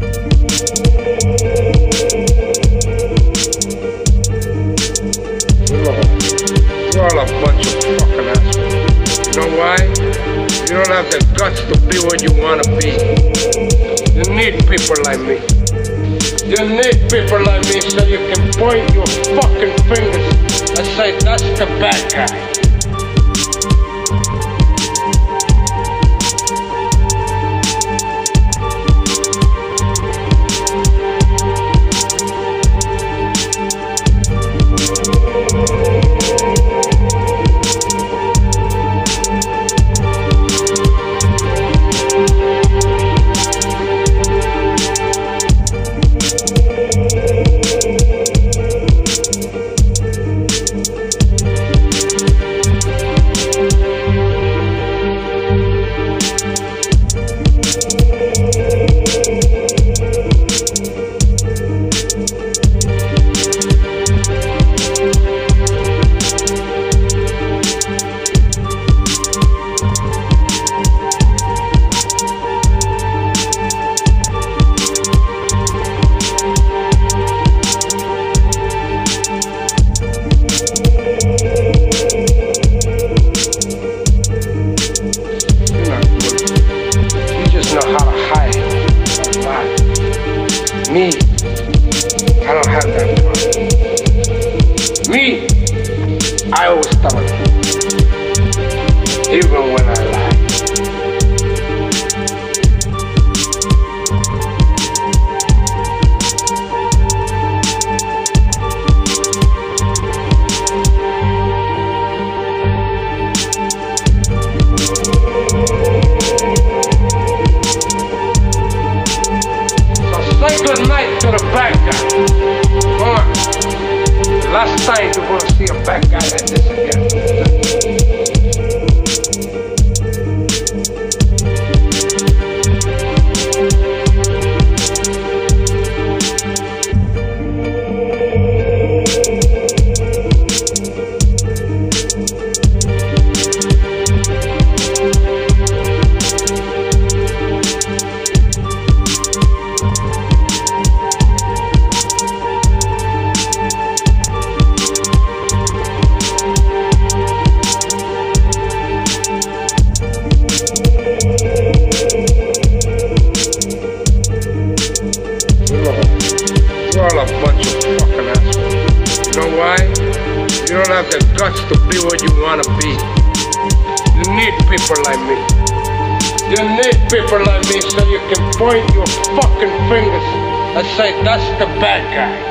You're all a bunch of fucking assholes. You know why? You don't have the guts to be what you wanna be. You need people like me. You need people like me so you can point your fucking fingers and say that's the bad guy. I don't have that. Me, I always the. Even to the bad guy. On. Last time you're gonna see a bad guy like this again. Bunch of fucking assholes. You know why? You don't have the guts to be what you wanna be. You need people like me. You need people like me so you can point your fucking fingers and say that's the bad guy.